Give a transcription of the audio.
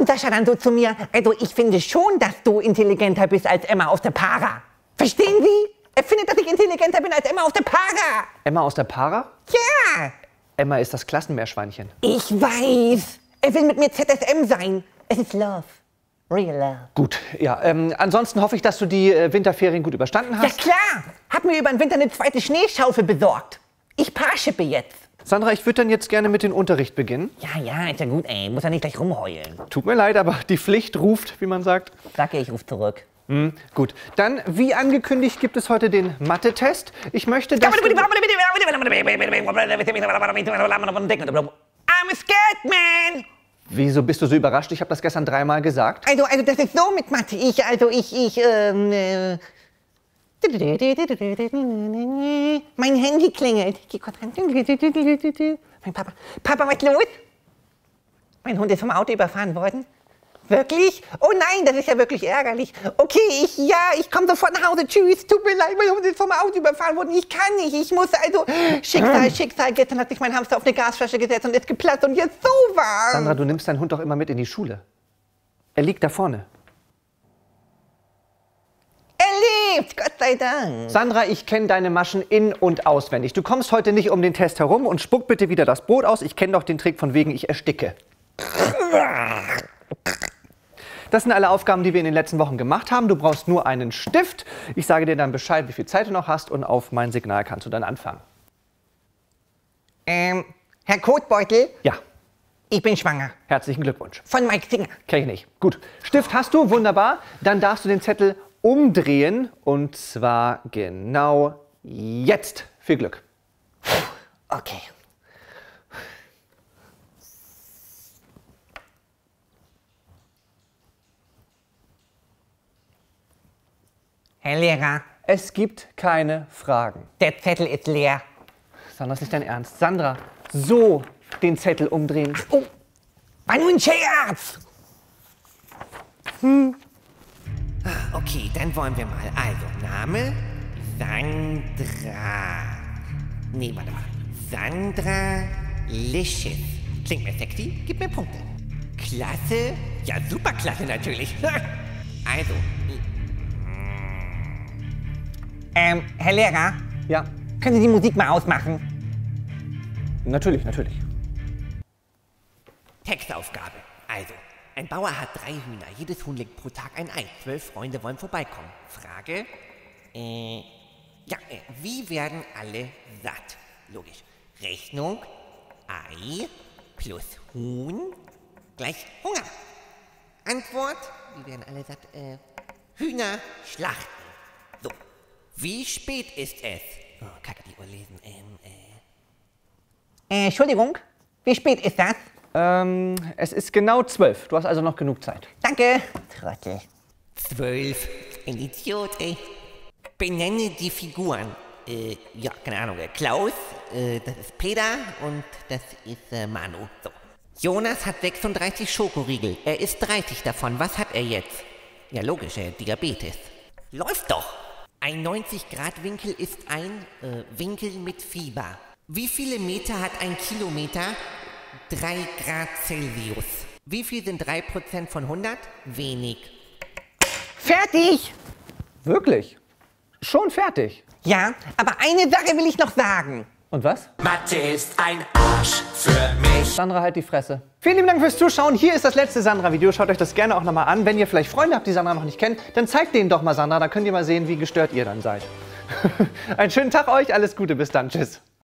Und Sascha dann so zu mir, also ich finde schon, dass du intelligenter bist als Emma aus der Para. Verstehen Sie? Er findet, dass ich intelligenter bin als Emma aus der Para. Emma aus der Para? Ja. Emma ist das Klassenmeerschweinchen. Ich weiß. Er will mit mir ZSM sein. Es ist Love. Real Love. Gut, ja. Ähm, ansonsten hoffe ich, dass du die äh, Winterferien gut überstanden Ja hast. klar. Hab mir über den Winter eine zweite Schneeschaufel besorgt. Ich Paarschippe jetzt. Sandra, ich würde dann jetzt gerne mit dem Unterricht beginnen. Ja, ja, ist ja gut, ey. Muss ja nicht gleich rumheulen. Tut mir leid, aber die Pflicht ruft, wie man sagt. Sag ich, ruf zurück. Hm, gut, dann, wie angekündigt, gibt es heute den Mathe-Test. Ich möchte, dass. I'm a scared man. Wieso bist du so überrascht? Ich habe das gestern dreimal gesagt. Also, also das ist so mit Mathe. Ich, also ich, ich, ähm, äh, mein Handy klingelt. Ich geh kurz ran. Mein Papa. Papa, was ist los? Mein Hund ist vom Auto überfahren worden. Wirklich? Oh nein, das ist ja wirklich ärgerlich. Okay, ich, ja, ich komme sofort nach Hause. Tschüss, tut mir leid, mein Hund ist vom Auto überfahren worden. Ich kann nicht, ich muss also... Schicksal, Schicksal. Gestern hat sich mein Hamster auf eine Gasflasche gesetzt und ist geplatzt und jetzt so warm. Sandra, du nimmst deinen Hund doch immer mit in die Schule. Er liegt da vorne. Er lebt, Gott sei Dank. Sandra, ich kenne deine Maschen in- und auswendig. Du kommst heute nicht um den Test herum und spuck bitte wieder das Brot aus. Ich kenne doch den Trick von wegen, ich ersticke. Das sind alle Aufgaben, die wir in den letzten Wochen gemacht haben. Du brauchst nur einen Stift. Ich sage dir dann Bescheid, wie viel Zeit du noch hast und auf mein Signal kannst du dann anfangen. Ähm, Herr Kotbeutel, Ja, ich bin schwanger. herzlichen Glückwunsch. Von Mike Singer. Kenn ich nicht. Gut. Stift hast du, wunderbar. Dann darfst du den Zettel umdrehen und zwar genau jetzt. Viel Glück. Okay. Herr Lehrer, Es gibt keine Fragen. der Zettel ist leer. Sandra, das ist nicht dein Ernst. Sandra, so den Zettel umdrehen. Oh, war nur ein Scherz. Hm. Okay, dann wollen wir mal. Also, Name Sandra. Nee, warte mal. Sandra Licious. Klingt mir sexy, gib mir Punkte. Klasse? Ja, super klasse natürlich. also. Ähm, Herr Lehrer, Ja, können Sie die Musik mal ausmachen? natürlich, natürlich. Textaufgabe. Also, ein Bauer hat drei Hühner. Jedes Huhn legt pro Tag ein Ei. Zwölf Freunde wollen vorbeikommen. Frage? Äh, ja, äh, wie werden alle satt? Logisch. Rechnung. Ei plus Huhn gleich Hunger. Antwort. Wie werden alle satt? Äh, Hühner schlachten. So. Wie spät ist es? Oh, kacke, die Uhr lesen. Ähm, äh. Äh, Entschuldigung. Wie spät ist das? Ähm, es ist genau zwölf. Du hast also noch genug Zeit. Danke. Trottel. Zwölf. Ein Idiot, ey. Benenne die Figuren. Äh, ja, keine Ahnung. äh, Klaus, äh, das ist Peter und das ist äh, Manu. So. Jonas hat 36 Schokoriegel. Er isst 30 davon. Was hat er jetzt? Ja, logisch, er hat Diabetes. Läuft doch. Ein 90-Grad-Winkel ist ein äh, Winkel mit Fieber. Wie viele Meter hat ein Kilometer? 3 Grad Celsius. Wie viel sind 3% von 100? Wenig. Fertig! Wirklich? Schon fertig? Ja, aber eine Sache will ich noch sagen. Und was? Mathe ist ein Arsch für mich. Sandra, halt die Fresse. Vielen lieben Dank fürs Zuschauen. Hier ist das letzte Sandra-Video. Schaut euch das gerne auch nochmal an. Wenn ihr vielleicht Freunde habt, die Sandra noch nicht kennen, dann zeigt denen doch mal Sandra. Da könnt ihr mal sehen, wie gestört ihr dann seid. Einen schönen Tag euch. Alles Gute. Bis dann. Tschüss.